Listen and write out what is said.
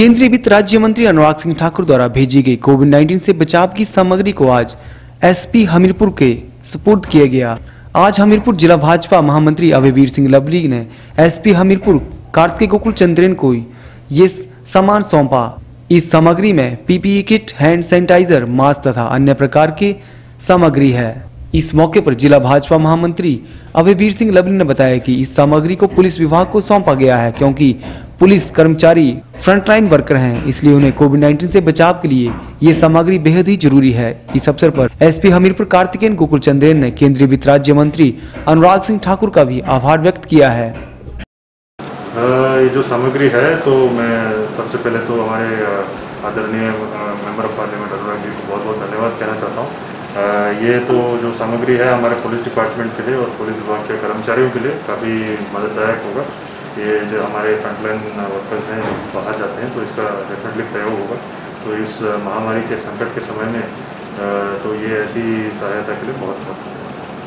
केंद्रीय वित्त राज्य मंत्री अनुराग सिंह ठाकुर द्वारा भेजी गई कोविड 19 से बचाव की सामग्री को आज एसपी हमीरपुर के सुपुर्द किया गया। आज हमीरपुर जिला भाजपा महामंत्री अभयवीर सिंह लवली ने एसपी हमीरपुर कार्तिक गोकुल चंद्रेन को ये सामान सौंपा। इस सामग्री में PPE kit, hand sanitiser, mask तथा अन्य प्रकार के सामग्री है। इस मौके पर जिला भाजपा महामंत्री अभयवीर सिंह लवली ने बताया कि इस सामग्री को पुलिस विभाग को सौंपा गया है, क्योंकि पुलिस कर्मचारी फ्रंटलाइन वर्कर हैं, इसलिए उन्हें कोविड 19 से बचाव के लिए ये सामग्री बेहद ही ज़रूरी है। इस अवसर पर एसपी हमीरपुर कार्तिकेन गोकुल चंदेन ने केंद्रीय वित्त राज्य मंत्री अनुराग सिंह ठाकुर का भी आभार व्यक्त किया है। ये जो सामग्री है तो मैं सबसे पहले तो हमारे आदरणीय member of parliament Anurag ji को बहुत बहुत धन्यवाद कहना चाहता हूँ। ये तो जो सामग्री है, हमारे पुलिस डिपार्टमेंट के लिए और पुलिस विभाग के कर्मचारियों के लिए काफ़ी मदददायक होगा। ये जो हमारे फ्रंटलाइन वर्कर्स हैं बाहर जाते हैं तो इसका डेफिनेटली प्रयोग होगा। तो इस महामारी के संकट के समय में तो ये ऐसी सहायता के लिए बहुत महत्वपूर्ण धन्यवाद।